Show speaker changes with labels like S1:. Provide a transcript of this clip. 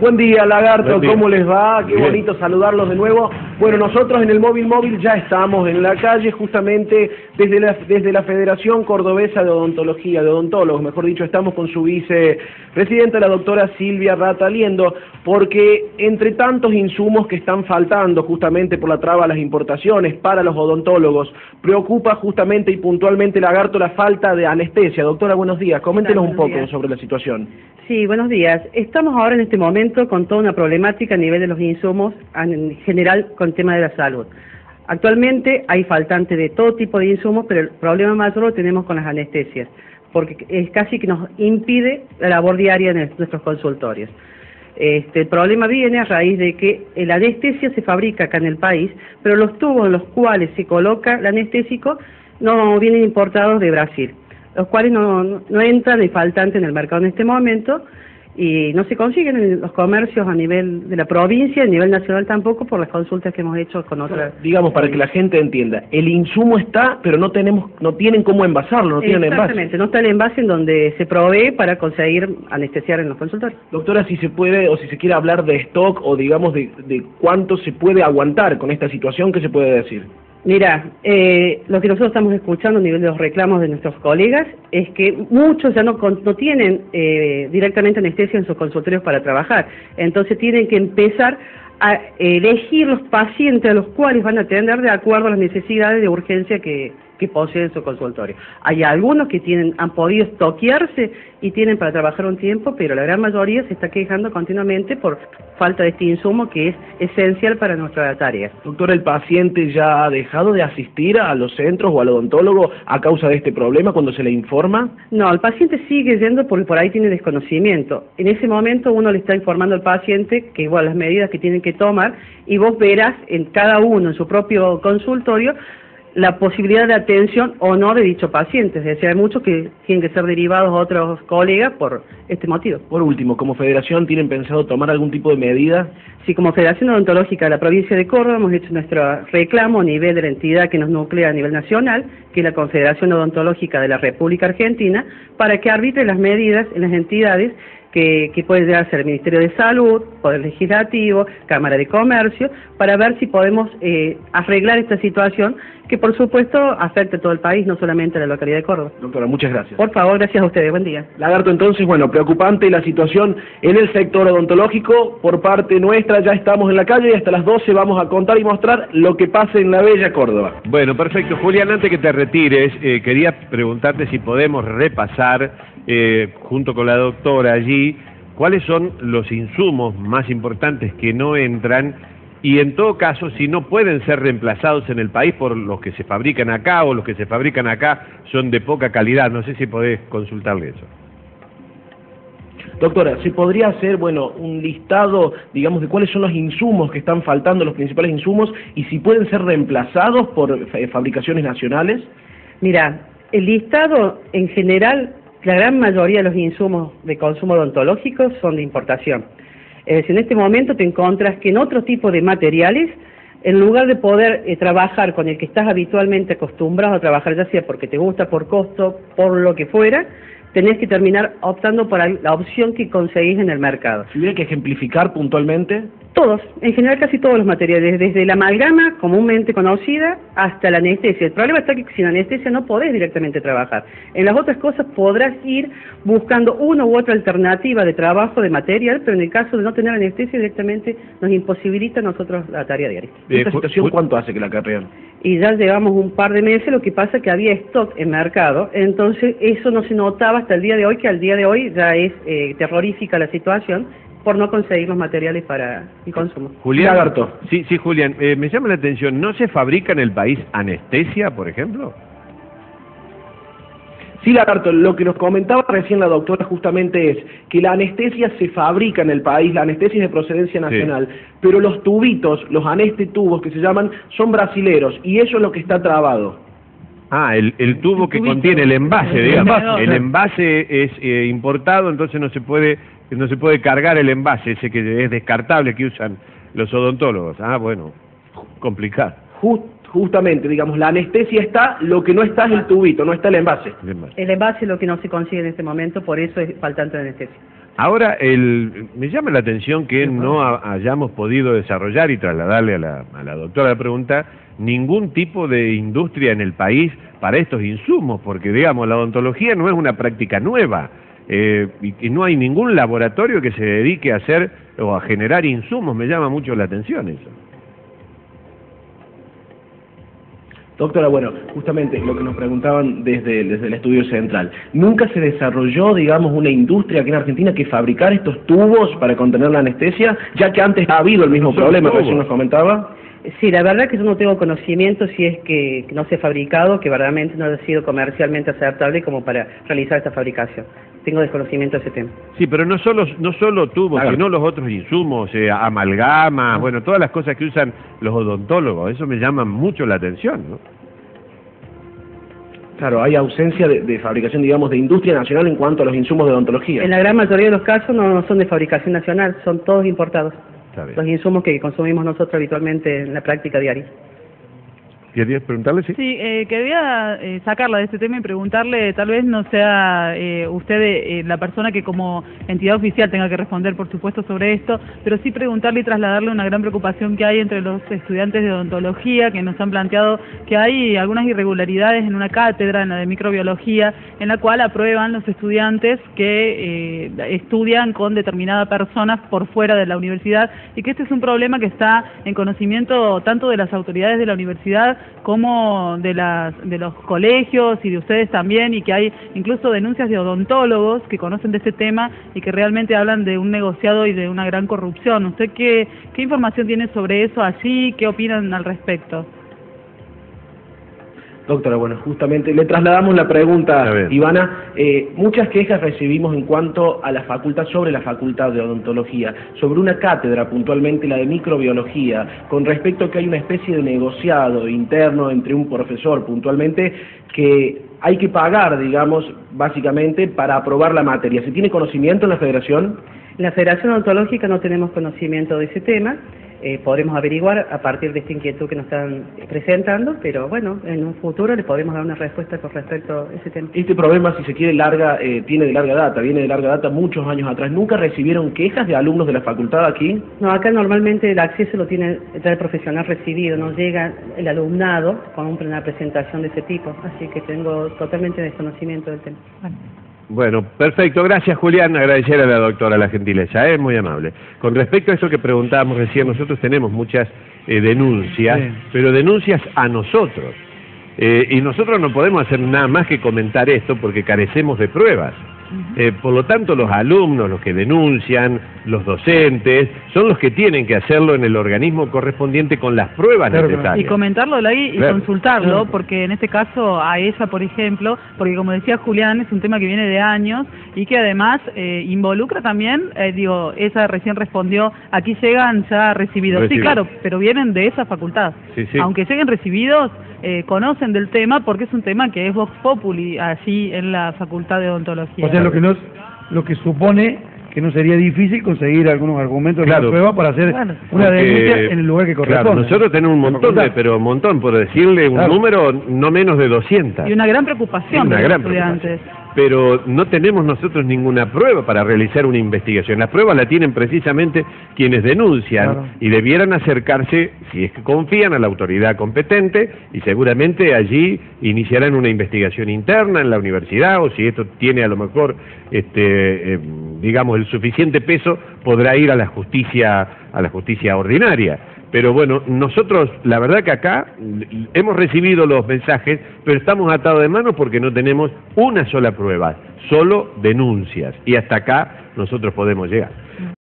S1: Buen día, Lagarto,
S2: Buen día.
S1: ¿cómo les va? Qué
S2: Bien.
S1: bonito saludarlos de nuevo. Bueno, nosotros en el Móvil Móvil ya estamos en la calle, justamente desde la, desde la Federación Cordobesa de Odontología, de Odontólogos, mejor dicho, estamos con su vicepresidenta, la doctora Silvia Rataliendo, porque entre tantos insumos que están faltando justamente por la traba a las importaciones para los odontólogos, preocupa justamente y puntualmente, Lagarto, la falta de anestesia. Doctora, buenos días. Coméntenos un poco
S3: días.
S1: sobre la situación.
S3: Sí, buenos días. Estamos ahora en este momento con toda una problemática a nivel de los insumos, en general con el tema de la salud. Actualmente hay faltante de todo tipo de insumos, pero el problema mayor lo tenemos con las anestesias, porque es casi que nos impide la labor diaria en nuestros consultorios. Este, el problema viene a raíz de que la anestesia se fabrica acá en el país, pero los tubos en los cuales se coloca el anestésico no vienen importados de Brasil, los cuales no, no, entran de faltante en el mercado en este momento y no se consiguen en los comercios a nivel de la provincia, a nivel nacional tampoco, por las consultas que hemos hecho con otras.
S1: digamos para que la gente entienda, el insumo está, pero no tenemos, no tienen cómo envasarlo, no tienen envase.
S3: Exactamente, no está el envase en donde se provee para conseguir anestesiar en los consultorios.
S1: Doctora, si se puede o si se quiere hablar de stock o digamos de, de cuánto se puede aguantar con esta situación, ¿qué se puede decir?
S3: Mira, eh, lo que nosotros estamos escuchando a nivel de los reclamos de nuestros colegas es que muchos ya no, no tienen eh, directamente anestesia en sus consultorios para trabajar, entonces tienen que empezar a elegir los pacientes a los cuales van a atender de acuerdo a las necesidades de urgencia que, que poseen su consultorio. Hay algunos que tienen, han podido estoquearse y tienen para trabajar un tiempo, pero la gran mayoría se está quejando continuamente por falta de este insumo que es esencial para nuestra tarea.
S1: Doctora, ¿el paciente ya ha dejado de asistir a los centros o al odontólogo a causa de este problema cuando se le informa?
S3: No, el paciente sigue yendo porque por ahí tiene desconocimiento. En ese momento uno le está informando al paciente que igual las medidas que tienen que tomar y vos verás en cada uno, en su propio consultorio, la posibilidad de atención o no de dicho paciente. Es decir, hay muchos que tienen que ser derivados a otros colegas por este motivo.
S1: Por último, como federación, ¿tienen pensado tomar algún tipo de medida?
S3: Si como Federación Odontológica de la provincia de Córdoba hemos hecho nuestro reclamo a nivel de la entidad que nos nuclea a nivel nacional, que es la Confederación Odontológica de la República Argentina, para que arbitre las medidas en las entidades que, que puede llegar a ser el Ministerio de Salud, Poder Legislativo, Cámara de Comercio, para ver si podemos eh, arreglar esta situación que por supuesto afecta a todo el país, no solamente a la localidad de Córdoba.
S1: Doctora, muchas gracias.
S3: Por favor, gracias a ustedes. Buen día.
S1: Lagarto, entonces, bueno, preocupante la situación en el sector odontológico. Por parte nuestra, ya estamos en la calle y hasta las 12 vamos a contar y mostrar lo que pasa en la bella Córdoba.
S2: Bueno, perfecto. Julián, antes que te retires, eh, quería preguntarte si podemos repasar, eh, junto con la doctora allí, cuáles son los insumos más importantes que no entran y en todo caso, si no pueden ser reemplazados en el país por los que se fabrican acá o los que se fabrican acá son de poca calidad. No sé si podés consultarle eso.
S1: Doctora, ¿se podría hacer, bueno, un listado, digamos, de cuáles son los insumos que están faltando, los principales insumos, y si pueden ser reemplazados por eh, fabricaciones nacionales?
S3: Mira, el listado en general, la gran mayoría de los insumos de consumo odontológico son de importación. Es en este momento te encuentras que en otro tipo de materiales, en lugar de poder eh, trabajar con el que estás habitualmente acostumbrado a trabajar, ya sea porque te gusta, por costo, por lo que fuera, tenés que terminar optando por la opción que conseguís en el mercado.
S1: Si hubiera que ejemplificar puntualmente,
S3: Todos, en general casi todos los materiales, desde la amalgama comúnmente conocida hasta la anestesia. El problema está que sin anestesia no podés directamente trabajar. En las otras cosas podrás ir buscando una u otra alternativa de trabajo de material, pero en el caso de no tener anestesia directamente nos imposibilita a nosotros la tarea diaria.
S2: Eh,
S1: ¿esta situación cuánto hace que la carrean?
S3: Y ya llevamos un par de meses, lo que pasa que había stock en mercado, entonces eso no se notaba hasta el día de hoy, que al día de hoy ya es eh, terrorífica la situación por no conseguir los materiales para el consumo.
S2: Julián.
S1: Lagarto.
S2: Sí, sí, Julián. eh, me llama la atención. ¿No se fabrica en el país anestesia, por ejemplo?
S1: Sí, Lagarto, lo que nos comentaba recién la doctora justamente es que la anestesia se fabrica en el país, la anestesia es de procedencia nacional, pero los tubitos, los anestetubos que se llaman, son brasileros y eso es lo que está trabado.
S2: Ah, el, el tubo que
S1: tubito.
S2: contiene el envase,
S1: El
S2: digamos.
S1: envase.
S2: El envase es eh, importado, entonces no se puede no se puede cargar el envase, ese que es descartable que usan los odontólogos. Ah, bueno, complicado.
S1: Ju- justamente, digamos, la anestesia está, lo que no está es el tubito, no está el envase.
S2: el envase.
S3: El envase es lo que no se consigue en este momento, por eso es faltante de anestesia.
S2: Ahora, el, me llama la atención que no ha- hayamos podido desarrollar y trasladarle a la, a la doctora la pregunta ningún tipo de industria en el país para estos insumos, porque digamos, la odontología no es una práctica nueva eh, y, y no hay ningún laboratorio que se dedique a hacer o a generar insumos, me llama mucho la atención eso.
S1: Doctora, bueno, justamente lo que nos preguntaban desde, desde el estudio central, ¿nunca se desarrolló, digamos, una industria aquí en Argentina que fabricar estos tubos para contener la anestesia, ya que antes ha habido el mismo
S2: Son
S1: problema que recién nos comentaba?
S3: Sí, la verdad que yo no tengo conocimiento si es que no se ha fabricado, que verdaderamente no ha sido comercialmente aceptable como para realizar esta fabricación. Tengo desconocimiento de ese tema.
S2: Sí, pero no solo, no solo tubos,
S1: Claro.
S2: sino los otros insumos, eh, amalgamas, bueno, todas las cosas que usan los odontólogos, eso me llama mucho la atención, ¿no?
S1: Claro, hay ausencia de, de fabricación, digamos, de industria nacional en cuanto a los insumos de odontología.
S3: En la gran mayoría de los casos no, no son de fabricación nacional, son todos importados. Los insumos que consumimos nosotros habitualmente en la práctica diaria.
S2: ¿Querías preguntarle? Sí.
S4: Eh, quería eh, sacarla de este tema y preguntarle, tal vez no sea eh, usted eh, la persona que como entidad oficial tenga que responder, por supuesto, sobre esto, pero sí preguntarle y trasladarle una gran preocupación que hay entre los estudiantes de odontología, que nos han planteado que hay algunas irregularidades en una cátedra, en la de microbiología, en la cual aprueban los estudiantes que eh, estudian con determinadas personas por fuera de la universidad y que este es un problema que está en conocimiento tanto de las autoridades de la universidad como de, las, de los colegios y de ustedes también y que hay incluso denuncias de odontólogos que conocen de este tema y que realmente hablan de un negociado y de una gran corrupción. ¿Usted qué, qué información tiene sobre eso allí? ¿Qué opinan al respecto?
S1: Doctora, bueno, justamente le trasladamos la pregunta. Ivana. Eh, muchas quejas recibimos en cuanto a la facultad, sobre la facultad de odontología, sobre una cátedra, puntualmente la de microbiología, con respecto a que hay una especie de negociado interno entre un profesor, puntualmente, que hay que pagar, digamos, básicamente, para aprobar la materia. ¿Se tiene conocimiento en la federación?
S3: En la Federación Odontológica no tenemos conocimiento de ese tema. Eh, podremos averiguar a partir de esta inquietud que nos están presentando, pero bueno, en un futuro les podremos dar una respuesta con respecto a ese tema.
S1: Este problema, si se quiere, larga, eh, tiene de larga data, viene de larga data muchos años atrás. ¿Nunca recibieron quejas de alumnos de la facultad aquí?
S3: No, acá normalmente el acceso lo tiene ya el profesional recibido, no llega el alumnado con una presentación de ese tipo, así que tengo totalmente desconocimiento del tema.
S2: Bueno, perfecto. Gracias, Julián. Agradecer a la doctora la gentileza, es muy amable. Con respecto a eso que preguntábamos recién, nosotros tenemos muchas eh, denuncias,
S5: Sí.
S2: pero denuncias a nosotros. Eh, y nosotros no podemos hacer nada más que comentar esto porque carecemos de pruebas. Eh, por lo tanto, los alumnos, los que denuncian, los docentes, son los que tienen que hacerlo en el organismo correspondiente con las pruebas
S5: Claro,
S2: necesarias.
S4: Y comentarlo ahí y
S2: Claro.
S4: consultarlo,
S5: Claro.
S4: porque en este caso a ella, por ejemplo, porque como decía Julián, es un tema que viene de años y que además eh, involucra también, eh, digo, ella recién respondió, aquí llegan ya recibidos. Sí,
S2: Recibidos.
S4: claro, pero vienen de esa facultad.
S2: Sí, sí.
S4: Aunque lleguen recibidos, eh, conocen del tema porque es un tema que es Vox Populi allí en la Facultad de Odontología.
S5: O sea, lo que nos, lo que supone que no sería difícil conseguir algunos argumentos,
S2: Claro.
S5: alguna prueba para hacer una
S2: Porque,
S5: denuncia en el lugar que corresponde.
S2: Claro, nosotros tenemos un montón, de, pero un montón, por decirle un
S5: Claro.
S2: número, no menos de 200.
S4: y una gran preocupación
S2: Una
S4: de los estudiantes.
S2: Pero no tenemos nosotros ninguna prueba para realizar una investigación. Las pruebas la tienen precisamente quienes denuncian
S5: Claro.
S2: y debieran acercarse, si es que confían, a la autoridad competente y seguramente allí iniciarán una investigación interna en la universidad o si esto tiene a lo mejor, este, eh, digamos, el suficiente peso, podrá ir a la justicia, a la justicia ordinaria. Pero bueno, nosotros, la verdad que acá hemos recibido los mensajes, pero estamos atados de manos porque no tenemos una sola prueba, solo denuncias. Y hasta acá nosotros podemos llegar.